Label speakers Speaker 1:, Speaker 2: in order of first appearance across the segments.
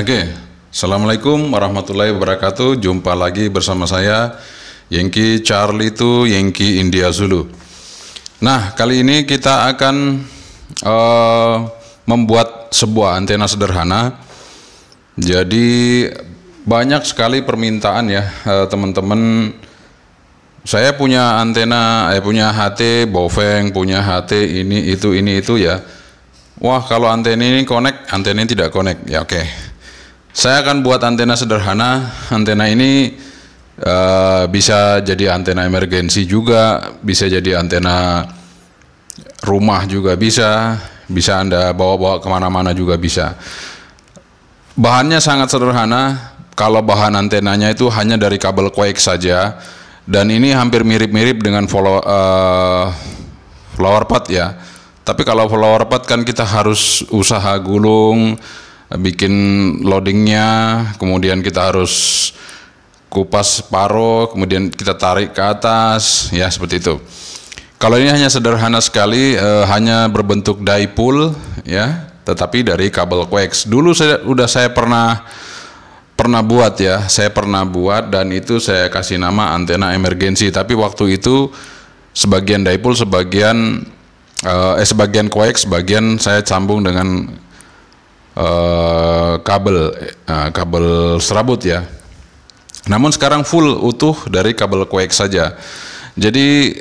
Speaker 1: Oke, Assalamualaikum warahmatullahi wabarakatuh. Jumpa lagi bersama saya Yengki Charlie itu Yengki India Zulu. Nah, kali ini kita akan uh, membuat sebuah antena sederhana. Jadi banyak sekali permintaan ya uh, teman-teman. Saya punya antena, eh punya HT Boveng, punya HT ini itu ini itu ya. Wah, kalau antena ini connect, antena ini tidak connect. Ya oke. Okay saya akan buat antena sederhana. Antena ini uh, bisa jadi antena emergensi juga, bisa jadi antena rumah juga bisa, bisa Anda bawa-bawa ke mana-mana juga bisa. Bahannya sangat sederhana. Kalau bahan antenanya itu hanya dari kabel coax saja, dan ini hampir mirip-mirip dengan follow, uh, flower pot ya. Tapi kalau flower pot kan kita harus usaha gulung, bikin loadingnya, kemudian kita harus kupas separuh, kemudian kita tarik ke atas, ya seperti itu. Kalau ini hanya sederhana sekali, eh, hanya berbentuk dipole, ya, tetapi dari kabel coax. Dulu saya udah saya pernah pernah buat ya, saya pernah buat dan itu saya kasih nama antena emergensi. Tapi waktu itu sebagian dipole, sebagian eh, eh sebagian coax, sebagian saya sambung dengan uh, kabel uh, kabel serabut ya. Namun sekarang full utuh dari kabel coax saja. Jadi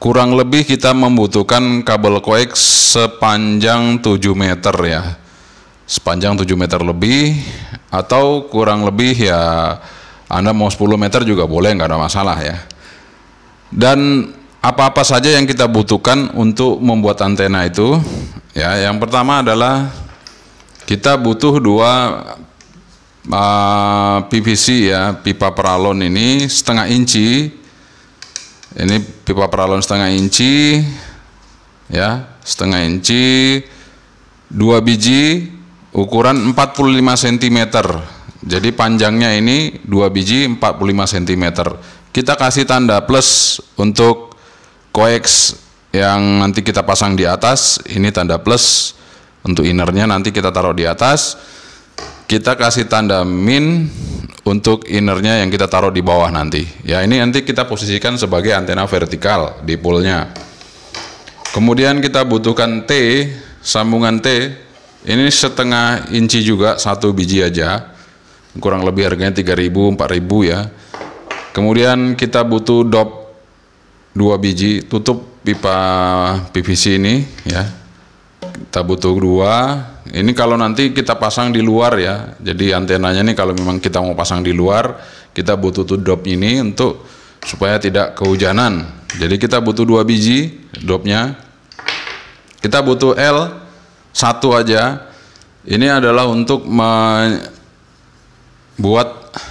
Speaker 1: kurang lebih kita membutuhkan kabel coax sepanjang 7 meter ya. Sepanjang 7 meter lebih atau kurang lebih ya Anda mau 10 meter juga boleh nggak ada masalah ya. Dan apa-apa saja yang kita butuhkan untuk membuat antena itu ya yang pertama adalah kita butuh dua uh, ah, PVC ya, pipa peralon ini setengah inci. Ini pipa peralon setengah inci, ya, setengah inci, dua biji, ukuran 45 cm. Jadi panjangnya ini dua biji 45 cm. Kita kasih tanda plus untuk koeks yang nanti kita pasang di atas, ini tanda plus untuk innernya nanti kita taruh di atas. Kita kasih tanda min untuk innernya yang kita taruh di bawah nanti. Ya ini nanti kita posisikan sebagai antena vertikal di poolnya. Kemudian kita butuhkan T, sambungan T. Ini setengah inci juga, satu biji aja. Kurang lebih harganya 3000, 4000 ya. Kemudian kita butuh dop dua biji, tutup pipa PVC ini ya kita butuh dua. Ini kalau nanti kita pasang di luar ya. Jadi antenanya ini kalau memang kita mau pasang di luar kita butuh tuh dop ini untuk supaya tidak kehujanan. Jadi kita butuh dua biji dopnya. Kita butuh L satu aja. Ini adalah untuk membuat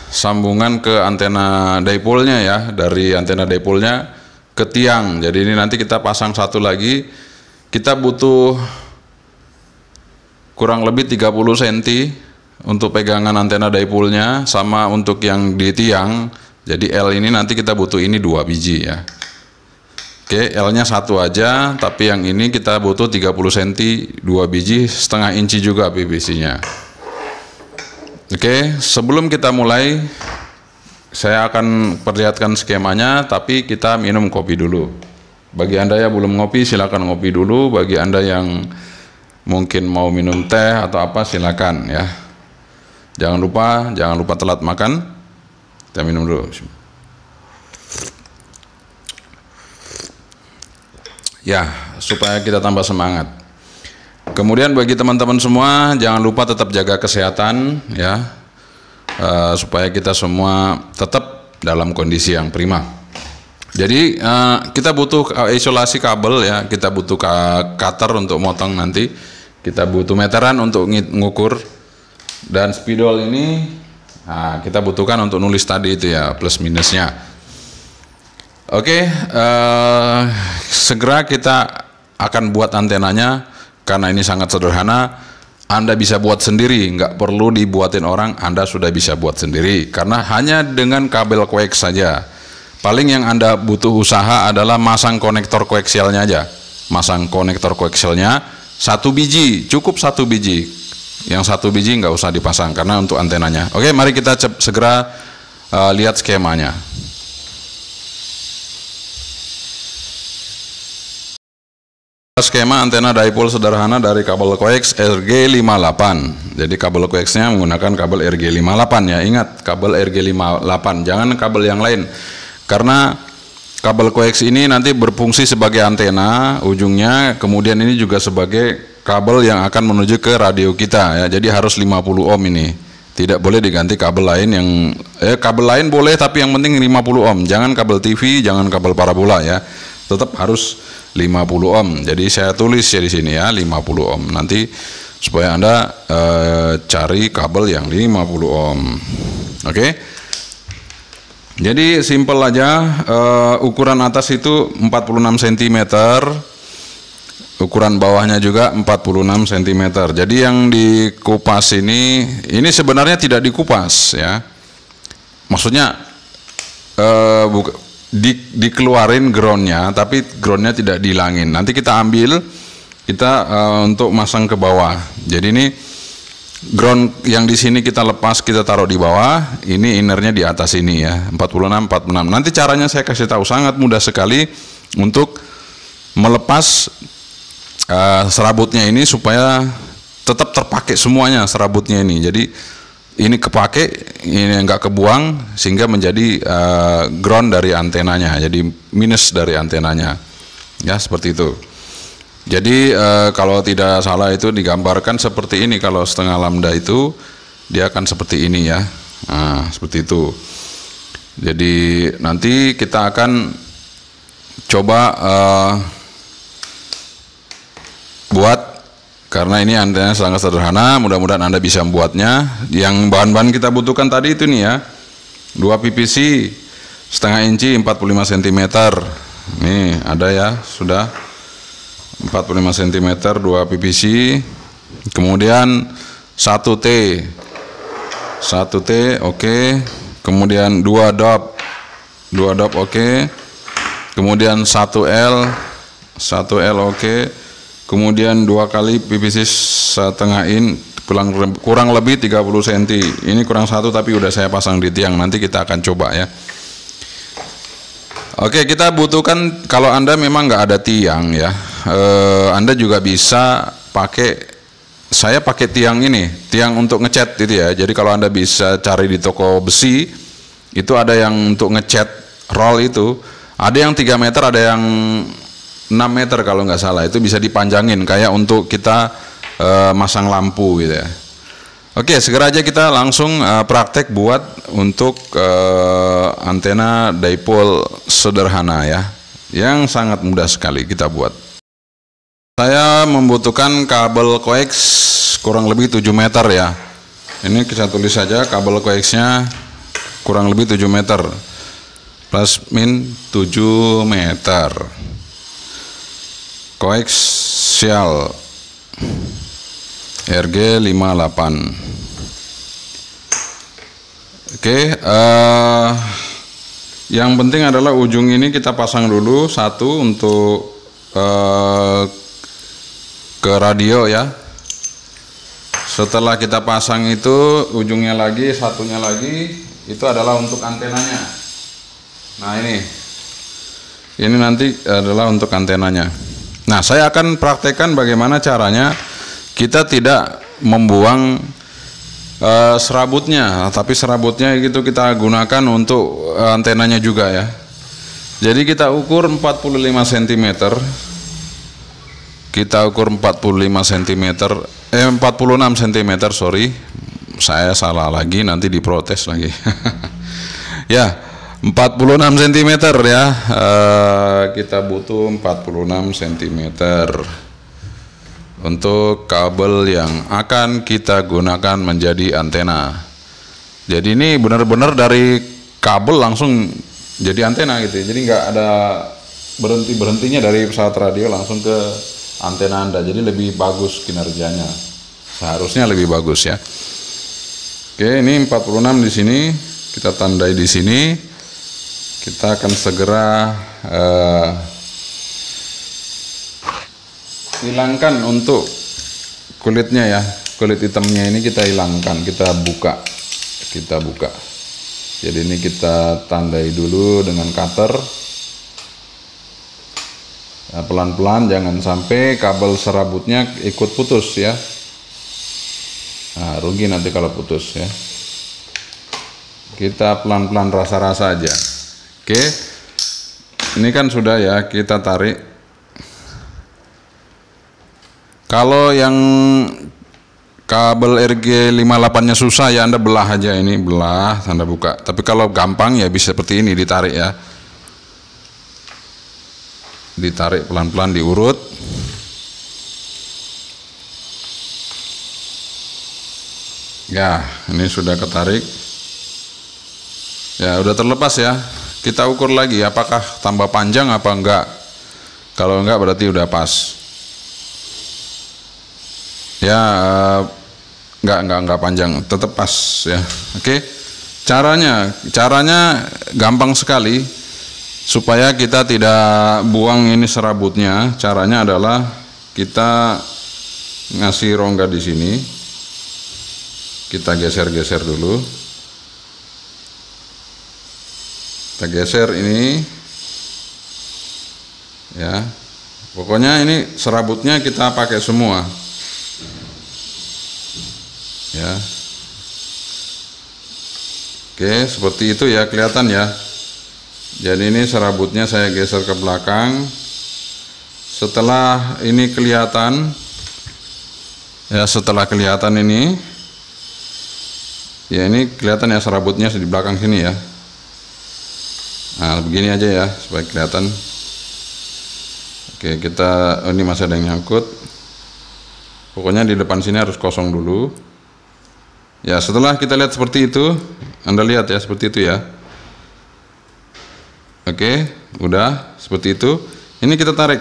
Speaker 1: sambungan ke antena dipolnya ya dari antena dipolnya ke tiang. Jadi ini nanti kita pasang satu lagi. Kita butuh kurang lebih 30 cm untuk pegangan antena dipolnya sama untuk yang di tiang. Jadi L ini nanti kita butuh ini dua biji ya. Oke L nya satu aja tapi yang ini kita butuh 30 cm dua biji setengah inci juga PVC nya Oke sebelum kita mulai saya akan perlihatkan skemanya tapi kita minum kopi dulu. Bagi anda yang belum ngopi silakan ngopi dulu. Bagi anda yang mungkin mau minum teh atau apa silakan ya. Jangan lupa jangan lupa telat makan. Kita minum dulu. Ya supaya kita tambah semangat. Kemudian bagi teman-teman semua jangan lupa tetap jaga kesehatan ya. Uh, supaya kita semua tetap dalam kondisi yang prima. Jadi uh, kita butuh uh, isolasi kabel ya, kita butuh cutter untuk motong nanti, kita butuh meteran untuk ngukur dan spidol ini nah, kita butuhkan untuk nulis tadi itu ya plus minusnya. Oke, uh, segera kita akan buat antenanya karena ini sangat sederhana. Anda bisa buat sendiri, nggak perlu dibuatin orang, Anda sudah bisa buat sendiri karena hanya dengan kabel coax saja Paling yang Anda butuh usaha adalah masang konektor koaksialnya aja. Masang konektor koaksialnya satu biji, cukup satu biji. Yang satu biji nggak usah dipasang karena untuk antenanya. Oke, mari kita segera uh, lihat skemanya. Skema antena dipole sederhana dari kabel coax RG58. Jadi kabel coaxnya menggunakan kabel RG58 ya. Ingat kabel RG58, jangan kabel yang lain. Karena kabel coax ini nanti berfungsi sebagai antena ujungnya, kemudian ini juga sebagai kabel yang akan menuju ke radio kita ya. Jadi harus 50 ohm ini. Tidak boleh diganti kabel lain yang eh kabel lain boleh tapi yang penting 50 ohm. Jangan kabel TV, jangan kabel parabola ya. Tetap harus 50 ohm. Jadi saya tulis ya di sini ya 50 ohm. Nanti supaya Anda eh, cari kabel yang 50 ohm. Oke. Okay? Jadi simple aja uh, ukuran atas itu 46 cm. Ukuran bawahnya juga 46 cm. Jadi yang dikupas ini ini sebenarnya tidak dikupas ya. Maksudnya uh, di, dikeluarin groundnya tapi groundnya tidak dihilangin nanti kita ambil kita uh, untuk masang ke bawah jadi ini ground yang di sini kita lepas kita taruh di bawah. Ini innernya di atas ini ya 46 46 nanti caranya saya kasih tahu sangat mudah sekali untuk melepas uh, serabutnya ini supaya tetap terpakai semuanya serabutnya ini. Jadi ini kepake ini enggak kebuang sehingga menjadi uh, ground dari antenanya jadi minus dari antenanya. Ya seperti itu jadi uh, kalau tidak salah itu digambarkan seperti ini. Kalau setengah lambda itu dia akan seperti ini ya. Nah, seperti itu. Jadi nanti kita akan coba uh, buat karena ini antena sangat sederhana. Mudah-mudahan anda bisa membuatnya. Yang bahan-bahan kita butuhkan tadi itu nih ya. Dua PVC setengah inci 45 cm nih ada ya sudah 45 cm dua PVC kemudian 1 T. 1 T oke. Okay. kemudian dua dop. Dua dop oke. Okay. kemudian 1 L. 1 L oke. Okay kemudian dua kali PVC setengah in kurang kurang lebih 30 cm ini kurang satu tapi udah saya pasang di tiang. Nanti kita akan coba ya Oke kita butuhkan kalau anda memang nggak ada tiang ya eh, anda juga bisa pakai saya pakai tiang ini tiang untuk ngecat itu ya. Jadi kalau anda bisa cari di toko besi itu ada yang untuk ngecat roll itu. Ada yang 3 meter ada yang 6 meter kalau nggak salah. Itu bisa dipanjangin kayak untuk kita uh, masang lampu gitu ya. Oke, segera aja kita langsung uh, praktek buat untuk uh, antena dipole sederhana ya, yang sangat mudah sekali kita buat. Saya membutuhkan kabel coax kurang lebih 7 meter ya. Ini kita tulis saja kabel coaxnya kurang lebih 7 meter plus min 7 meter koaksial RG58 Oke uh, yang penting adalah ujung ini kita pasang dulu satu untuk uh, ke radio ya. Setelah kita pasang itu ujungnya lagi satunya lagi itu adalah untuk antenanya. Nah ini. Ini nanti adalah untuk antenanya. Nah, saya akan praktekkan bagaimana caranya kita tidak membuang uh, serabutnya, tapi serabutnya itu kita gunakan untuk uh, antenanya juga ya. Jadi kita ukur 45 cm. Kita ukur 45 cm, eh 46 cm, sorry. Saya salah lagi nanti diprotes lagi. ya, 46 cm ya uh, kita butuh 46 cm untuk kabel yang akan kita gunakan menjadi antena. Jadi ini benar-benar dari kabel langsung jadi antena gitu. Jadi nggak ada berhenti berhentinya dari pesawat radio langsung ke antena anda. Jadi lebih bagus kinerjanya. Seharusnya lebih bagus ya. Oke ini 46 di sini. Kita tandai di sini. Kita akan segera uh, hilangkan untuk kulitnya ya. Kulit hitamnya ini kita hilangkan kita buka kita buka. Jadi ini kita tandai dulu dengan cutter. Nah, pelan-pelan jangan sampai kabel serabutnya ikut putus ya. Nah, rugi nanti kalau putus ya. Kita pelan-pelan rasa-rasa aja. Oke. Ini kan sudah ya kita tarik kalau yang kabel RG58 nya susah ya Anda belah aja ini. Belah Anda buka. Tapi kalau gampang ya bisa seperti ini ditarik ya. Ditarik pelan-pelan diurut. Ya ini sudah ketarik. Ya udah terlepas ya. Kita ukur lagi apakah tambah panjang apa enggak. Kalau enggak berarti udah pas ya enggak enggak enggak panjang. Tetap pas ya. Oke. Caranya caranya gampang sekali. Supaya kita tidak buang ini serabutnya caranya adalah kita ngasih rongga di sini. Kita geser-geser dulu. Kita geser ini. Ya. Pokoknya ini serabutnya kita pakai semua ya. Oke seperti itu ya kelihatan ya. Jadi ini serabutnya saya geser ke belakang. Setelah ini kelihatan ya setelah kelihatan ini ya ini kelihatan ya serabutnya di belakang sini ya. Nah begini aja ya supaya kelihatan. Oke kita oh ini masih ada yang nyangkut. Pokoknya di depan sini harus kosong dulu ya setelah kita lihat seperti itu anda lihat ya seperti itu ya Oke, udah seperti itu. Ini kita tarik.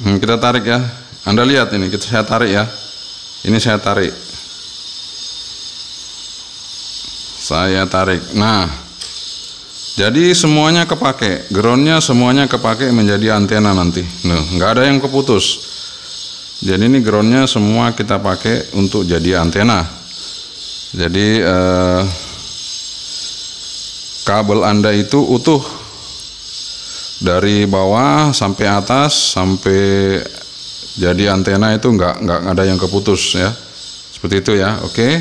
Speaker 1: Hmm, kita tarik ya. Anda lihat ini, kita saya tarik ya. Ini saya tarik. Saya tarik. Nah, jadi semuanya kepake. Groundnya semuanya kepake menjadi antena nanti. Nah, nggak ada yang keputus. Jadi ini groundnya semua kita pakai untuk jadi antena. Jadi eh, kabel Anda itu utuh dari bawah sampai atas sampai jadi antena itu enggak enggak ada yang keputus ya. Seperti itu ya. Oke.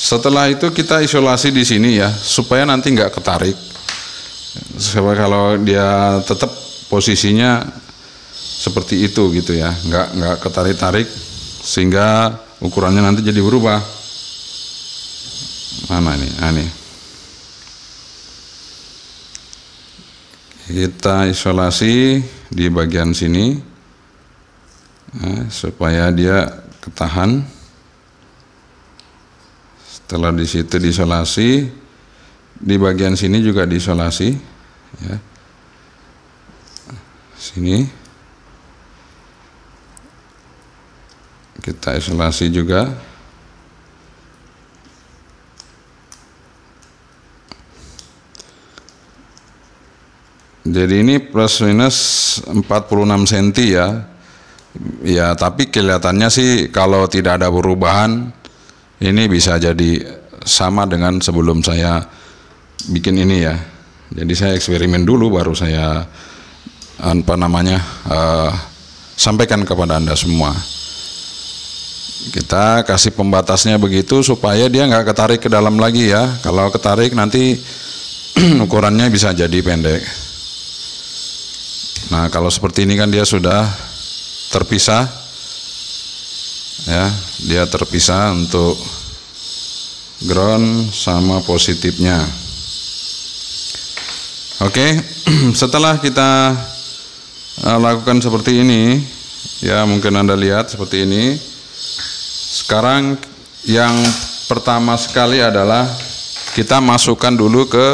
Speaker 1: Setelah itu kita isolasi di sini ya supaya nanti enggak ketarik. Supaya kalau dia tetap posisinya seperti itu gitu ya. Enggak enggak ketarik-tarik sehingga ukurannya nanti jadi berubah. Mana ini? Ah, nih. kita isolasi di bagian sini nah, supaya dia ketahan setelah di situ diisolasi di bagian sini juga diisolasi ya sini kita isolasi juga Jadi ini plus minus 46 cm ya. Ya, tapi kelihatannya sih kalau tidak ada perubahan ini bisa jadi sama dengan sebelum saya bikin ini ya. Jadi saya eksperimen dulu baru saya apa namanya uh, sampaikan kepada anda semua. Kita kasih pembatasnya begitu supaya dia nggak ketarik ke dalam lagi ya. Kalau ketarik nanti ukurannya bisa jadi pendek. Nah, kalau seperti ini kan dia sudah terpisah ya, dia terpisah untuk ground sama positifnya. Oke, setelah kita uh, lakukan seperti ini, ya mungkin Anda lihat seperti ini. Sekarang yang pertama sekali adalah kita masukkan dulu ke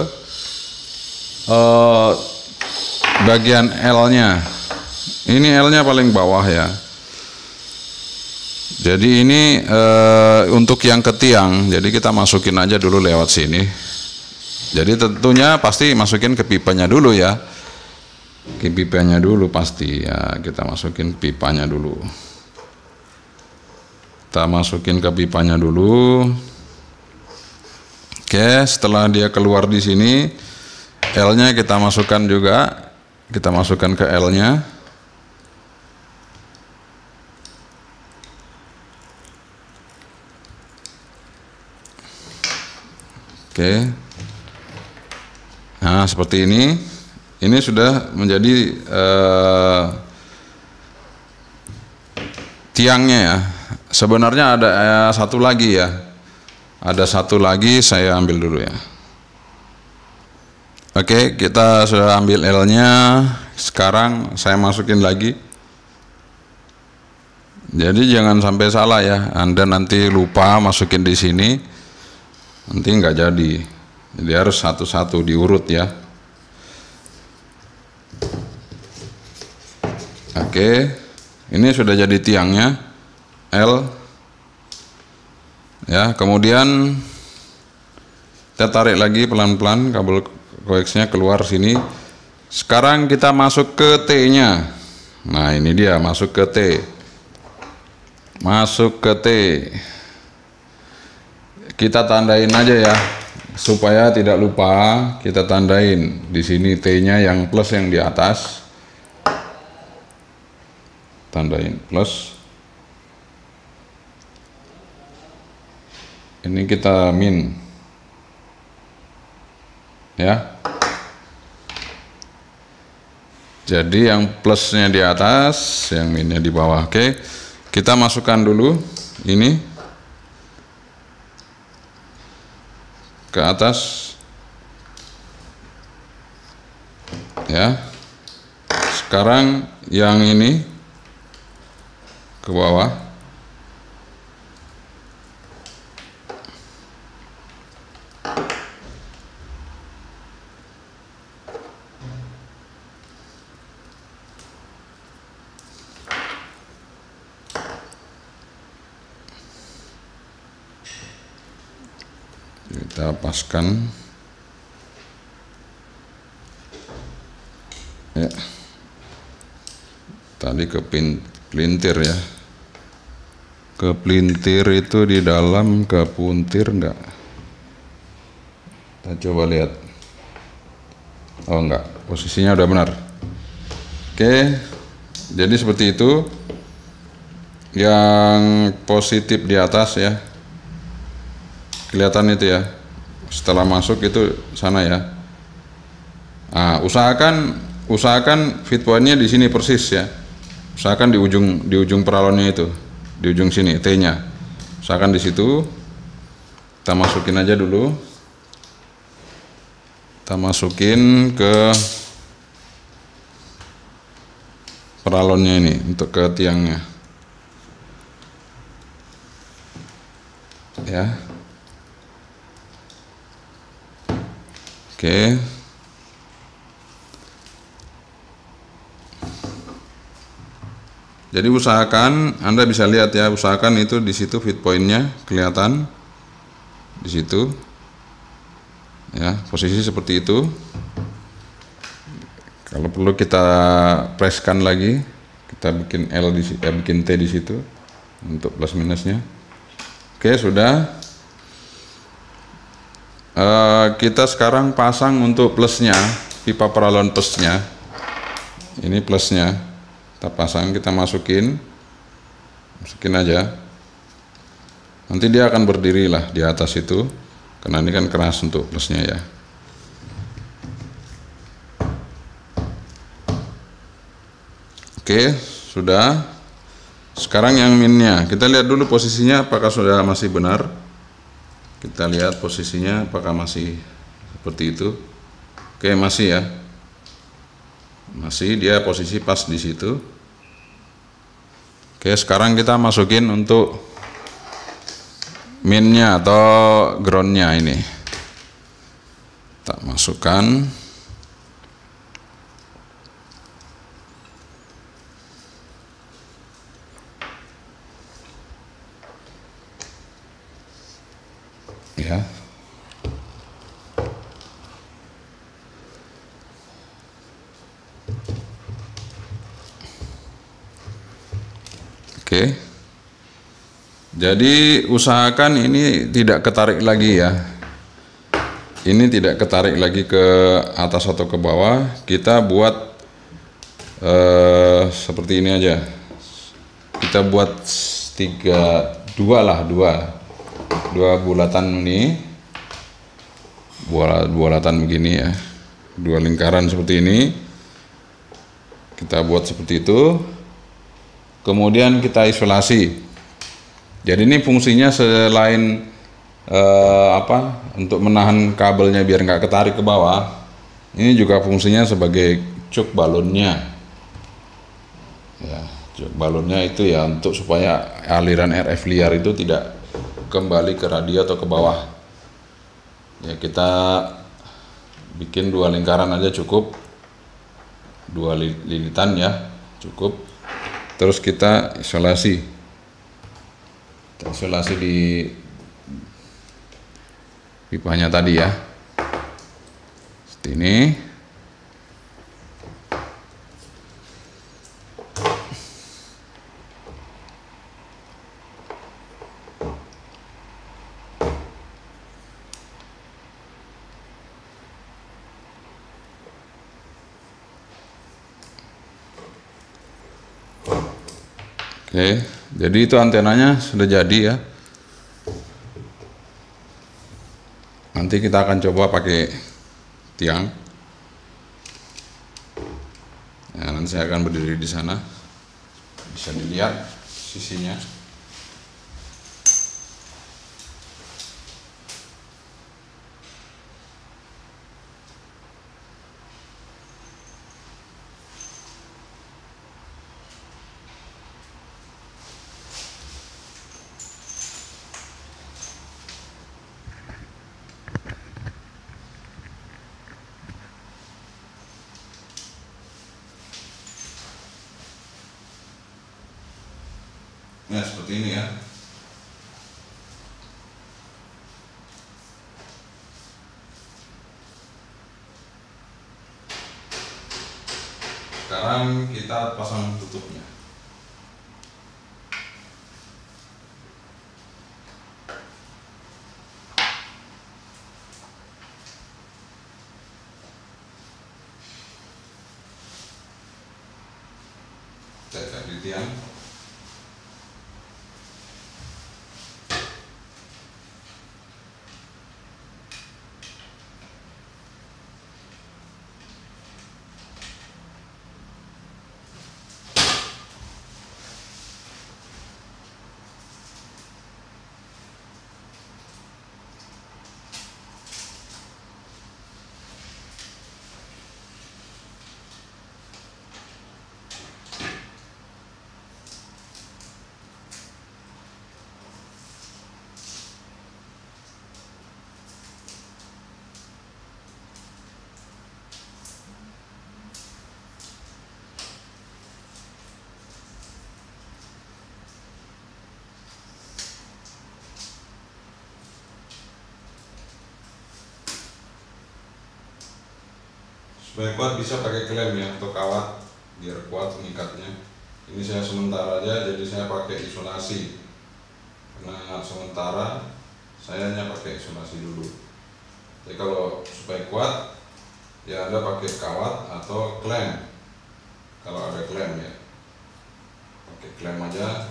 Speaker 1: uh, bagian L-nya. Ini L-nya paling bawah ya. Jadi ini e, untuk yang ketiang, jadi kita masukin aja dulu lewat sini. Jadi tentunya pasti masukin ke pipanya dulu ya. Ke pipanya dulu pasti ya, kita masukin pipanya dulu. Kita masukin ke pipanya dulu. Oke setelah dia keluar di sini L nya kita masukkan juga. Kita masukkan ke L nya oke. Nah seperti ini. Ini sudah menjadi uh, tiangnya ya sebenarnya ada uh, satu lagi ya. Ada satu lagi saya ambil dulu ya. Oke kita sudah ambil L nya sekarang saya masukin lagi. Jadi jangan sampai salah ya. Anda nanti lupa masukin di sini. Nanti nggak jadi. Jadi harus satu-satu diurut ya. Oke. Ini sudah jadi tiangnya L. Ya kemudian kita tarik lagi pelan-pelan kabel koaksnya keluar sini. Sekarang kita masuk ke T nya. Nah ini dia masuk ke T. Masuk ke T. Kita tandain aja ya supaya tidak lupa. Kita tandain di sini T-nya yang plus yang di atas. Tandain plus ini kita min. Ya. Jadi yang plusnya di atas yang minnya di bawah. Oke kita masukkan dulu ini. Ke atas. Ya. Sekarang yang ini ke bawah kita paskan. Ya. Tadi ke pelintir ya. Ke pelintir itu di dalam ke puntir enggak? Kita coba lihat. Oh enggak. Posisinya udah benar. Oke. Jadi seperti itu. Yang positif di atas ya. Kelihatan itu ya setelah masuk itu sana ya. Nah, usahakan usahakan fit pointnya di sini persis ya. Usahakan di ujung di ujung peralonnya itu di ujung sini T nya usahakan di situ. Kita masukin aja dulu. Kita masukin ke peralonnya ini untuk ke tiangnya. Ya Oke. Jadi usahakan Anda bisa lihat ya, usahakan itu di situ fit pointnya kelihatan di situ. Ya, posisi seperti itu. Kalau perlu kita presskan lagi, kita bikin L di eh, bikin T di situ untuk plus minusnya. Oke, sudah. Uh, kita sekarang pasang untuk plusnya pipa peralon plusnya. Ini plusnya. Kita pasang kita masukin. Masukin aja. Nanti dia akan berdiri lah di atas itu. Karena ini kan keras untuk plusnya ya. Oke sudah. Sekarang yang minnya. Kita lihat dulu posisinya apakah sudah masih benar kita lihat posisinya apakah masih seperti itu. Oke masih ya. Masih dia posisi pas di situ. Oke sekarang kita masukin untuk minnya atau groundnya ini. Tak masukkan ya oke Jadi usahakan ini tidak ketarik lagi ya. Ini tidak ketarik lagi ke atas atau ke bawah. Kita buat eh, seperti ini aja. Kita buat tiga dua lah dua dua bulatan ini. Bola bulatan begini ya. Dua lingkaran seperti ini. Kita buat seperti itu. Kemudian kita isolasi. Jadi ini fungsinya selain eh, apa untuk menahan kabelnya biar nggak ketarik ke bawah, ini juga fungsinya sebagai cuk balonnya. Ya, cuk balonnya itu ya untuk supaya aliran RF liar itu tidak kembali ke radio atau ke bawah. Ya kita bikin dua lingkaran aja cukup, dua lilitan ya cukup. Terus kita isolasi isolasi di pipanya tadi ya seperti ini Oke, jadi itu antenanya sudah jadi ya. Nanti kita akan coba pakai tiang. Ya, nanti saya akan berdiri di sana. Bisa dilihat sisinya. Ya seperti ini ya. Sekarang kita pasang tutupnya. Kita di tiang. Supaya kuat bisa pakai klem ya atau kawat biar kuat mengikatnya ini saya sementara aja jadi saya pakai isolasi. Karena sementara saya hanya pakai isolasi dulu. Jadi kalau supaya kuat ya anda pakai kawat atau klem. Kalau ada klem ya. Pakai klem aja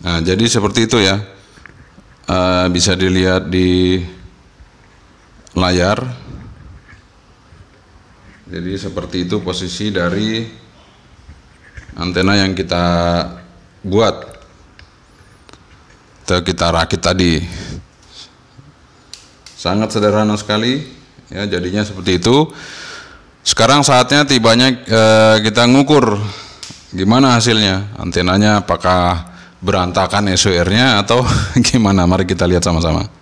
Speaker 1: Nah, jadi seperti itu ya. Uh, bisa dilihat di layar. Jadi seperti itu posisi dari antena yang kita buat kita rakit tadi. Sangat sederhana sekali ya jadinya seperti itu. Sekarang saatnya tibanya eh, kita ngukur gimana hasilnya antenanya apakah berantakan SWR-nya atau gimana mari kita lihat sama-sama.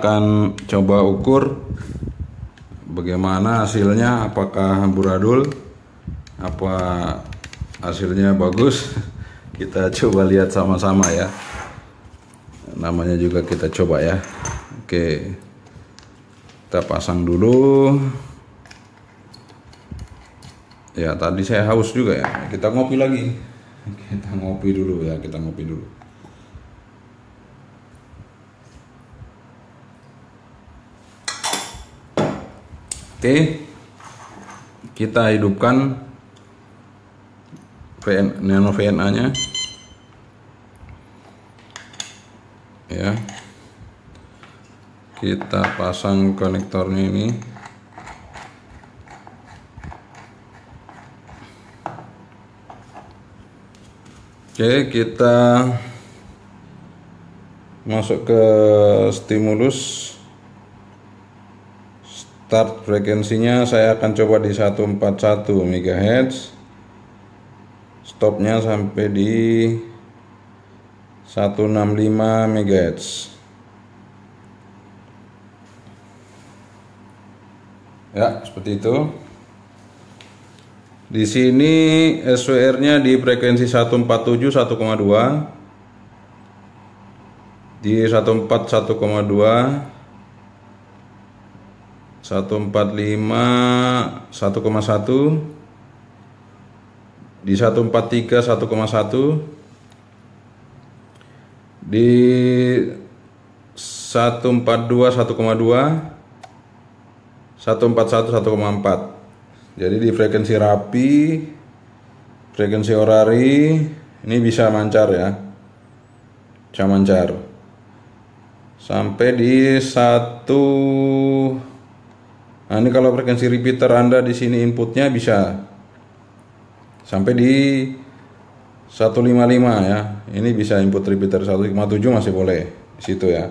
Speaker 1: Akan coba ukur bagaimana hasilnya apakah amburadul apa hasilnya bagus. Kita coba lihat sama-sama ya. Namanya juga kita coba ya. Oke kita pasang dulu. Ya tadi saya haus juga ya. Kita ngopi lagi. Kita ngopi dulu ya kita ngopi dulu Oke, kita hidupkan VN, nano VNA nya ya. Kita pasang konektornya ini. Oke kita masuk ke stimulus start frekuensinya saya akan coba di 141 MHz stopnya sampai di 165 MHz ya seperti itu. Di sini SWR nya di frekuensi 147 1,2 di 141,2 145 1,1 di 143 1,1 di 142 1,2 141 1,4 jadi di frekuensi rapi frekuensi orari ini bisa mancar ya. Bisa mancar. Sampai di satu Nah, ini kalau frekuensi repeater Anda di sini inputnya bisa sampai di 155 ya. Ini bisa input repeater 157 masih boleh di situ ya.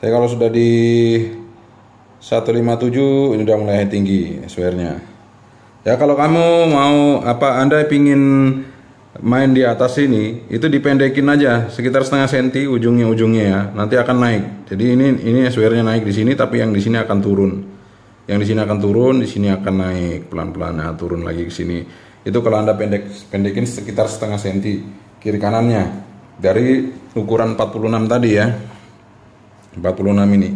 Speaker 1: Tapi kalau sudah di 157 ini udah mulai tinggi SWR-nya. Ya kalau kamu mau apa Anda pingin main di atas ini itu dipendekin aja sekitar setengah senti ujungnya ujungnya ya nanti akan naik jadi ini ini SWR-nya naik di sini tapi yang di sini akan turun yang di sini akan turun, di sini akan naik pelan-pelan, nah turun lagi ke sini. Itu kalau anda pendek pendekin sekitar setengah senti kiri kanannya dari ukuran 46 tadi ya, 46 ini.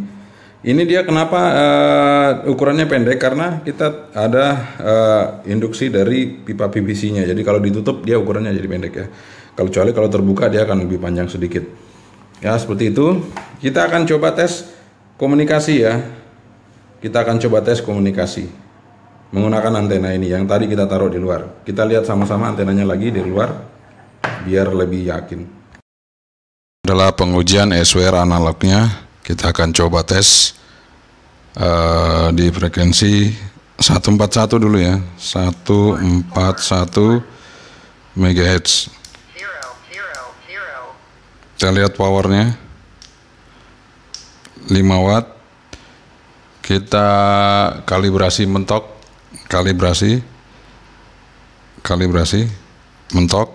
Speaker 1: Ini dia kenapa uh, ukurannya pendek karena kita ada uh, induksi dari pipa PVC-nya. Jadi kalau ditutup dia ukurannya jadi pendek ya. Kalau kecuali kalau terbuka dia akan lebih panjang sedikit. Ya seperti itu. Kita akan coba tes komunikasi ya kita akan coba tes komunikasi menggunakan antena ini yang tadi kita taruh di luar. Kita lihat sama-sama antenanya lagi di luar. biar lebih yakin. Adalah pengujian SWR analognya. Kita akan coba tes uh, di frekuensi 141 dulu ya. 141 MHz. Kita lihat powernya 5 watt. Kita kalibrasi mentok, kalibrasi, kalibrasi mentok.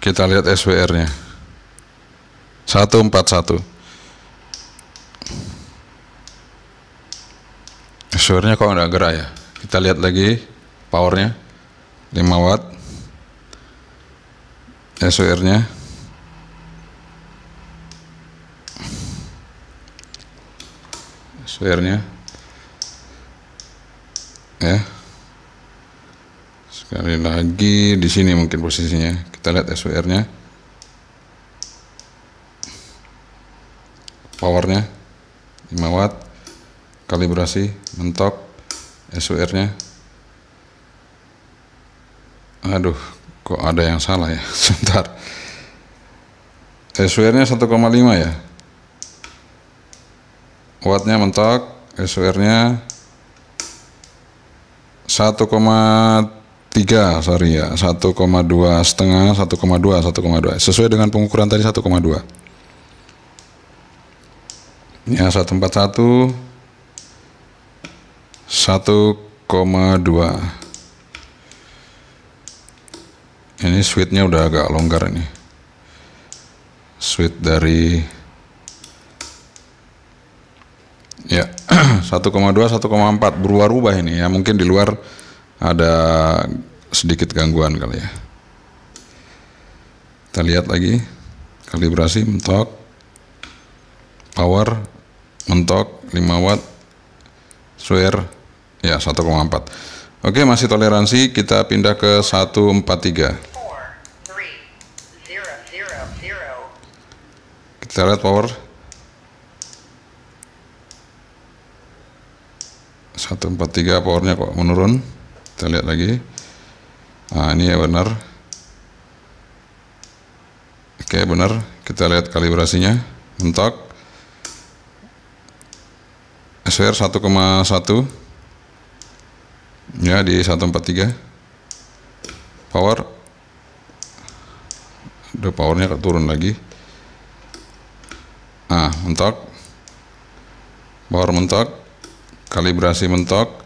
Speaker 1: Kita lihat SWR-nya 141. SWR-nya kok nggak gerak ya? Kita lihat lagi powernya 5 watt. SWR-nya softwarenya ya. Sekali lagi di sini mungkin posisinya. Kita lihat SWR-nya powernya 5 watt. Kalibrasi mentok SWR-nya aduh kok ada yang salah ya? Sebentar. SWR-nya 1,5 ya wattnya mentok. SWR-nya 1,3 sorry ya. 1,2 setengah 1,2 1,2 sesuai dengan pengukuran tadi 1,2 ya 141 1,2 ini switchnya udah agak longgar ini. Switch dari Ya, 1,2 1,4 berubah-ubah ini ya. Mungkin di luar ada sedikit gangguan kali ya. Kita lihat lagi. Kalibrasi mentok. Power mentok 5 watt. Swear ya 1,4 Oke masih toleransi. Kita pindah ke 143 kita lihat power 143 powernya kok menurun. Kita lihat lagi. Nah ini ya benar. Oke benar. Kita lihat kalibrasinya. Mentok. SWR 1,1 ya di 143 power. Udah powernya turun lagi. Nah mentok. Power mentok kalibrasi mentok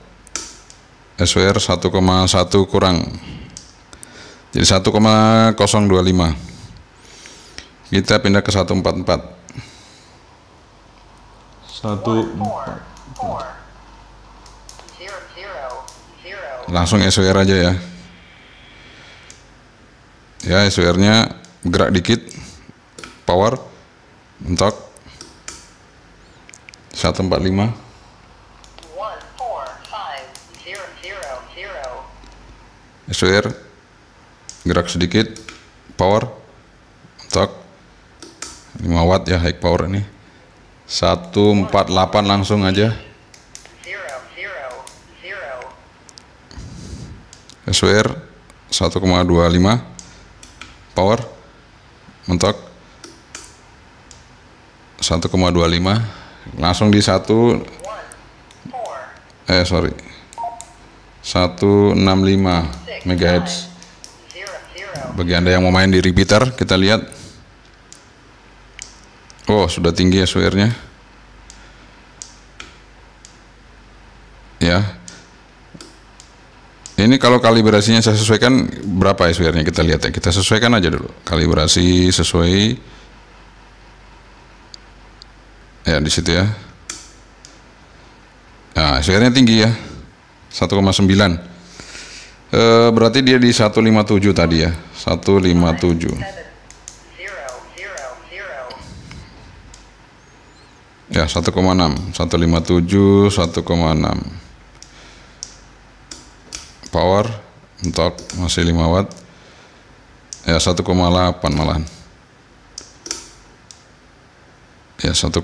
Speaker 1: SWR 1,1 kurang. Jadi 1,025 kita pindah ke 144 144 langsung SWR aja ya. Ya SWR nya gerak dikit. Power mentok. 145 SWR gerak sedikit power untuk 5 watt ya high power ini. 148 langsung aja. SWR 1,25 power mentok. 1,25 langsung di satu. Eh sorry. 165 MHz bagi anda yang mau main di repeater kita lihat. Oh sudah tinggi ya nya ya. Ini kalau kalibrasinya saya sesuaikan berapa nya kita lihat ya kita sesuaikan aja dulu. Kalibrasi sesuai. Ya di situ ya. Nah SWR tinggi ya. 1,9 Eh, berarti dia di 157 tadi ya? 157 ya 1,6 157 1,6 power untuk masih 5 watt. Ya 1,8 malahan. Ya 1,9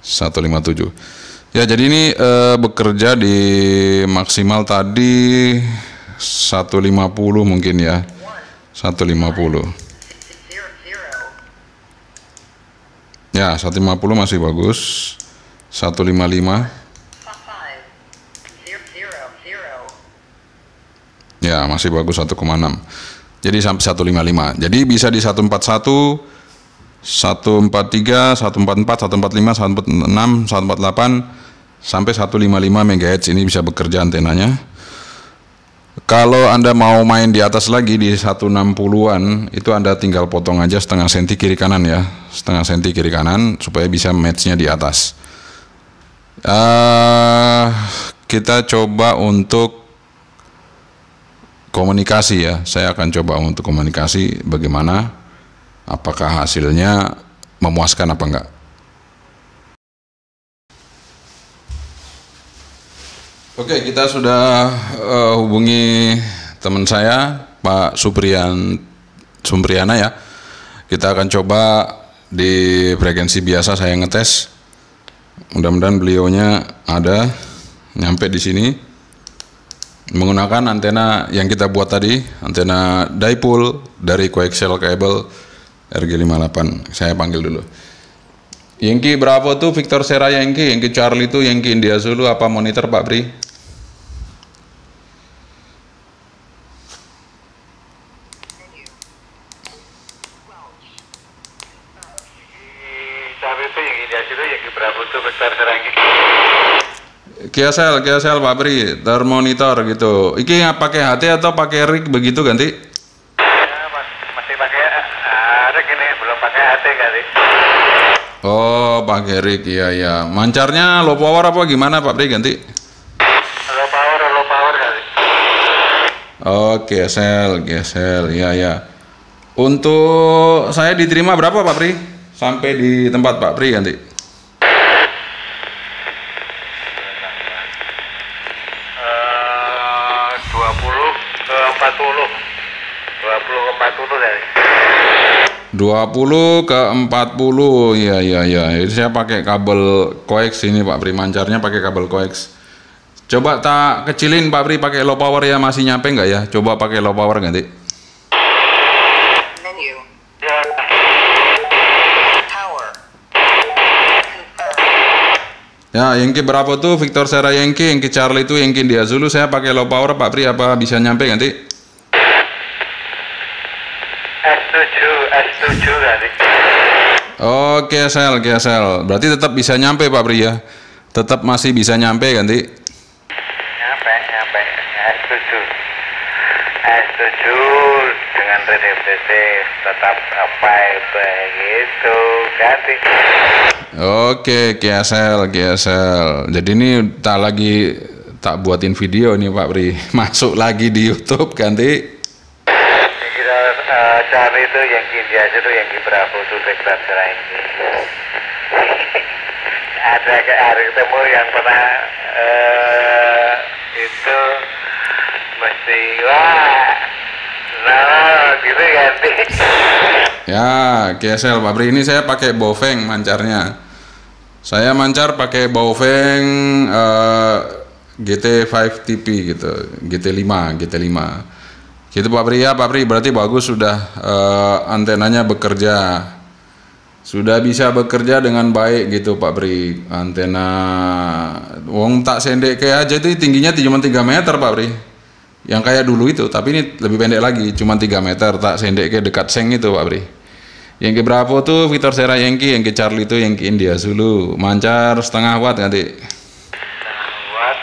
Speaker 1: 157 Ya, jadi ini e, bekerja di maksimal tadi 150 mungkin ya 150 ya 150 masih bagus 155 Ya, masih bagus 1,6. Jadi sampai 155. Jadi bisa di 141, 143, 144, 145, 146, 148 sampai 155 MHz ini bisa bekerja antenanya. Kalau Anda mau main di atas lagi di 160-an, itu Anda tinggal potong aja setengah senti kiri kanan ya. Setengah senti kiri kanan supaya bisa matchnya di atas. Uh, kita coba untuk komunikasi ya. Saya akan coba untuk komunikasi bagaimana apakah hasilnya memuaskan apa enggak. Oke, kita sudah uh, hubungi teman saya Pak Supriyan Sumpriana ya. Kita akan coba di frekuensi biasa saya ngetes. Mudah-mudahan beliaunya ada nyampe di sini menggunakan antena yang kita buat tadi, antena dipole dari coaxial cable RG58. Saya panggil dulu. Yankee berapa tuh Victor Sera Yankee, Yankee Charlie itu Yankee India Zulu apa monitor Pak Bri? Kiasel, kiasel Pak Pri, termonitor gitu. Iki pakai HT atau pakai rig begitu ganti?
Speaker 2: Ya, masih pakai uh, rig ini, belum pakai HT ganti.
Speaker 1: Oh, pakai rig, iya ya. Mancarnya low power apa gimana Pak Pri ganti?
Speaker 2: Low power, low power ganti.
Speaker 1: Oh, kiasel, kiasel, iya ya. Untuk saya diterima berapa Pak Pri? Sampai di tempat Pak Pri ganti?
Speaker 2: ke 40 20 ke 40 dari
Speaker 1: 20 ke 40 ya ya ya ini saya pakai kabel coax ini Pak Pri. Mancarnya pakai kabel coax coba tak kecilin Pak Pri pakai low power ya. Masih nyampe nggak ya? Coba pakai low power ganti.
Speaker 3: Menu.
Speaker 2: ya
Speaker 3: Power.
Speaker 1: ya Yankee berapa tuh? Victor Sierra Yankee Yankee Charlie itu Yankee India Zulu. Saya pakai low power Pak Pri apa bisa nyampe ganti
Speaker 2: S7 S7 ganti
Speaker 1: Oke sel, oke sel. Berarti tetap bisa nyampe Pak Pri ya. Tetap masih bisa nyampe ganti.
Speaker 2: nyampe nyampe S7 S7 dengan RDFTC tetap apa begitu ganti
Speaker 1: Oke, KSL, KSL. Jadi ini tak lagi tak buatin video nih Pak Pri. Masuk lagi di YouTube ganti.
Speaker 2: Kita uh, cari itu yang India aja tuh Tekran Seraing ada ada ketemu yang pernah eh itu mesti wah nah gitu ganti
Speaker 1: Ya, KSL Pak Pri ini saya pakai Boveng mancarnya. Saya mancar pakai Boveng eh, GT5 TP gitu, GT5, GT5. Gitu Pak Pri ya, Pak Pri berarti bagus sudah eh, antenanya bekerja. Sudah bisa bekerja dengan baik gitu Pak Pri. Antena wong tak sendek kayak aja itu tingginya cuma 3 meter Pak Pri. Yang kayak dulu itu, tapi ini lebih pendek lagi, cuma 3 meter tak sendek kayak dekat seng itu Pak Pri. Yang ke berapa tuh Victor Sera Yankee, yang ke Charlie itu yang ke India Zulu. Mancar setengah watt nanti.
Speaker 2: buat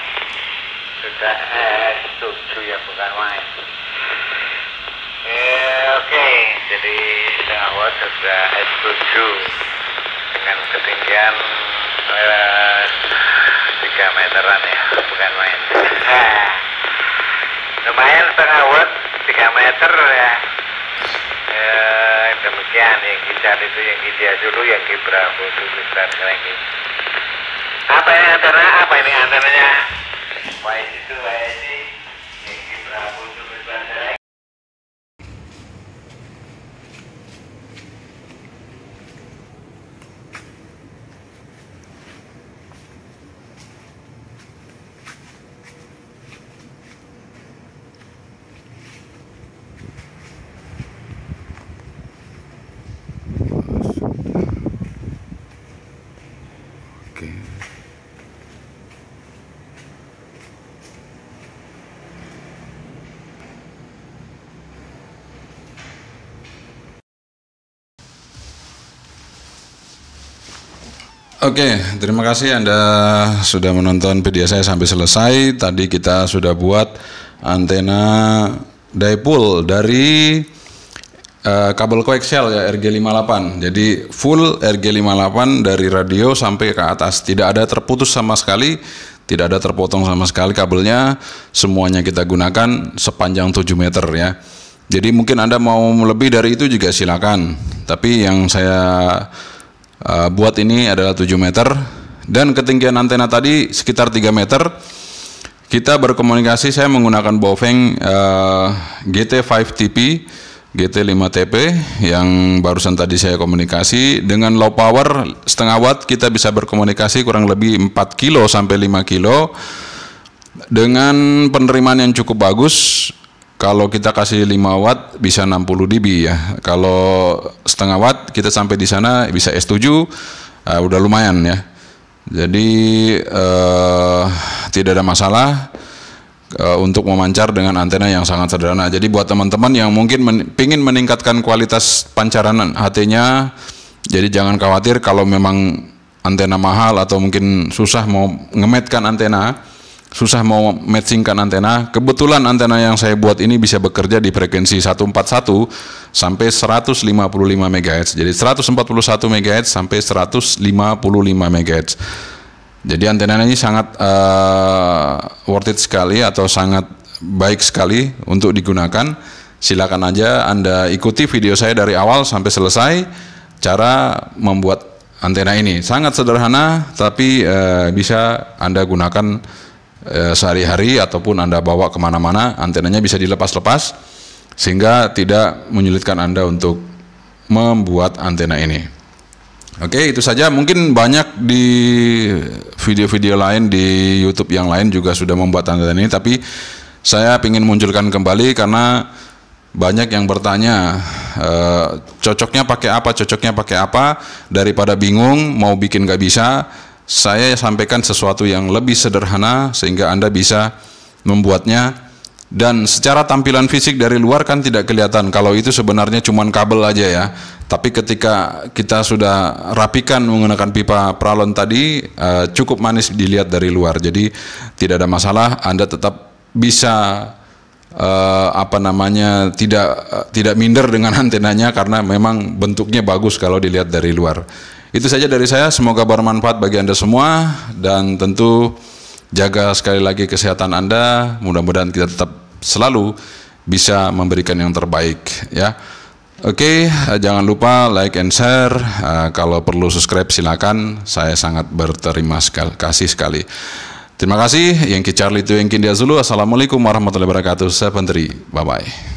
Speaker 2: sudah S7 ya bukan main eh, oke jadi setengah watt sudah S7 dengan ketinggian eh, 3 meteran ya bukan main. Nah, lumayan setengah watt 3 meter ya. Eh, demikian yang kita itu yang kita dulu yang di Bravo itu besar lagi apa ini antena apa ini antenanya? YC itu YC yang di Bravo itu besar lagi
Speaker 1: Oke, terima kasih Anda sudah menonton video saya sampai selesai. Tadi kita sudah buat antena dipole dari uh, kabel koaksial ya RG58. Jadi full RG58 dari radio sampai ke atas. Tidak ada terputus sama sekali, tidak ada terpotong sama sekali kabelnya. Semuanya kita gunakan sepanjang 7 meter ya. Jadi mungkin Anda mau lebih dari itu juga silakan. Tapi yang saya uh, buat ini adalah 7 meter. Dan ketinggian antena tadi sekitar 3 meter. Kita berkomunikasi saya menggunakan Bofeng uh, GT5TP GT5TP yang barusan tadi saya komunikasi. Dengan low power setengah watt kita bisa berkomunikasi kurang lebih 4 kilo sampai 5 kilo. Dengan penerimaan yang cukup bagus kalau kita kasih 5 watt bisa 60 dB ya. Kalau setengah watt kita sampai di sana bisa S7 uh, udah lumayan ya. Jadi uh, tidak ada masalah uh, untuk memancar dengan antena yang sangat sederhana. Jadi buat teman-teman yang mungkin men ingin meningkatkan kualitas pancaran HT-nya, jadi jangan khawatir kalau memang antena mahal atau mungkin susah mau ngemetkan antena susah mau matchingkan antena. Kebetulan antena yang saya buat ini bisa bekerja di frekuensi 141 sampai 155 MHz. Jadi 141 MHz sampai 155 MHz. Jadi antena ini sangat uh, worth it sekali atau sangat baik sekali untuk digunakan. Silakan aja Anda ikuti video saya dari awal sampai selesai cara membuat antena ini. Sangat sederhana tapi uh, bisa Anda gunakan eh, sehari-hari ataupun Anda bawa ke mana-mana, antenanya bisa dilepas-lepas sehingga tidak menyulitkan Anda untuk membuat antena ini. Oke, itu saja. Mungkin banyak di video-video lain di YouTube yang lain juga sudah membuat antena ini, tapi saya ingin munculkan kembali karena banyak yang bertanya e, cocoknya pakai apa, cocoknya pakai apa, daripada bingung mau bikin nggak bisa, saya sampaikan sesuatu yang lebih sederhana sehingga Anda bisa membuatnya. Dan secara tampilan fisik dari luar kan tidak kelihatan. Kalau itu sebenarnya cuma kabel aja ya. Tapi ketika kita sudah rapikan menggunakan pipa pralon tadi uh, cukup manis dilihat dari luar. Jadi tidak ada masalah. Anda tetap bisa uh, apa namanya tidak uh, tidak minder dengan antenanya karena memang bentuknya bagus kalau dilihat dari luar itu saja dari saya, semoga bermanfaat bagi Anda semua dan tentu jaga sekali lagi kesehatan Anda. Mudah-mudahan kita tetap selalu bisa memberikan yang terbaik ya. Oke, okay, jangan lupa like and share. Uh, kalau perlu subscribe silakan. Saya sangat berterima sekali, kasih sekali. Terima kasih. Yang Charlie itu yang India Zulu. Assalamualaikum warahmatullahi wabarakatuh. Saya Penderi. Bye bye.